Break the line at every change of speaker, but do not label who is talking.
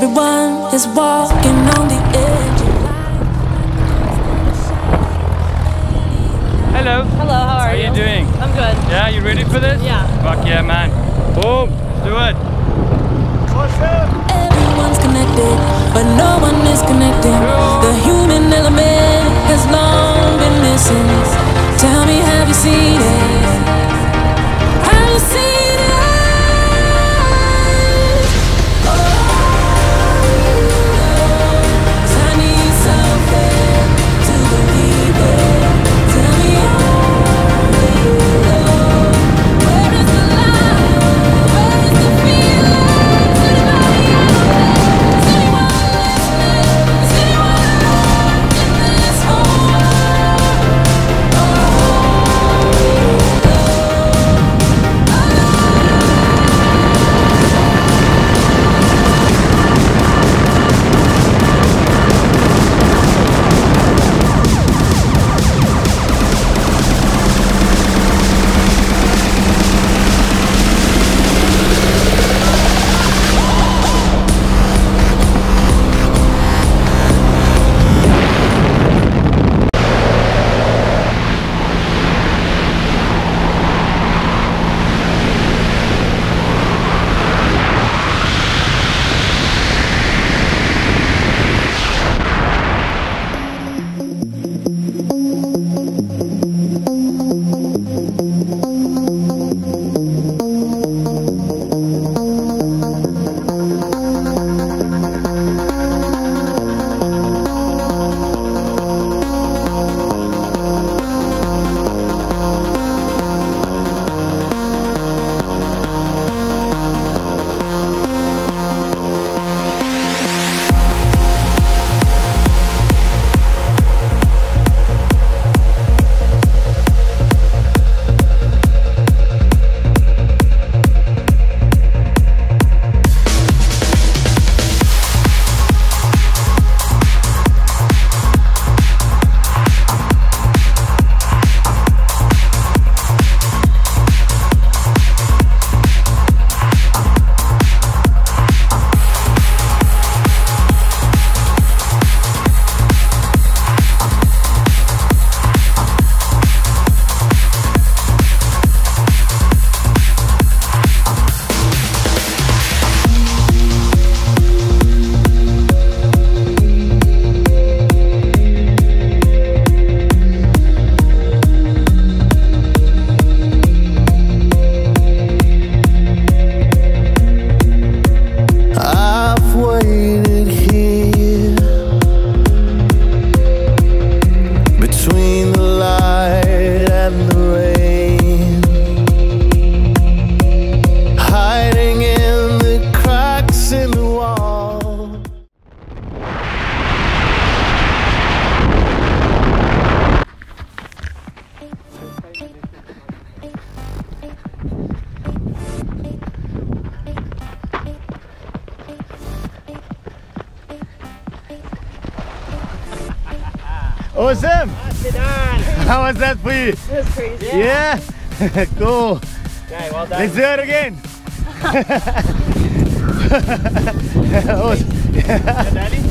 everyone is walking on the edge.
Hello.
Hello, how are
How
you?
you doing?
I'm good.
Yeah, you ready for this?
Yeah.
Fuck yeah, man. Boom. Let's do it.
Everyone's
Awesome! How was that for you?
It was crazy.
Yeah? cool.
Okay, well done.
Let's do it again. awesome.
Daddy?